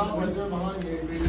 아, 먼저망할예배 를.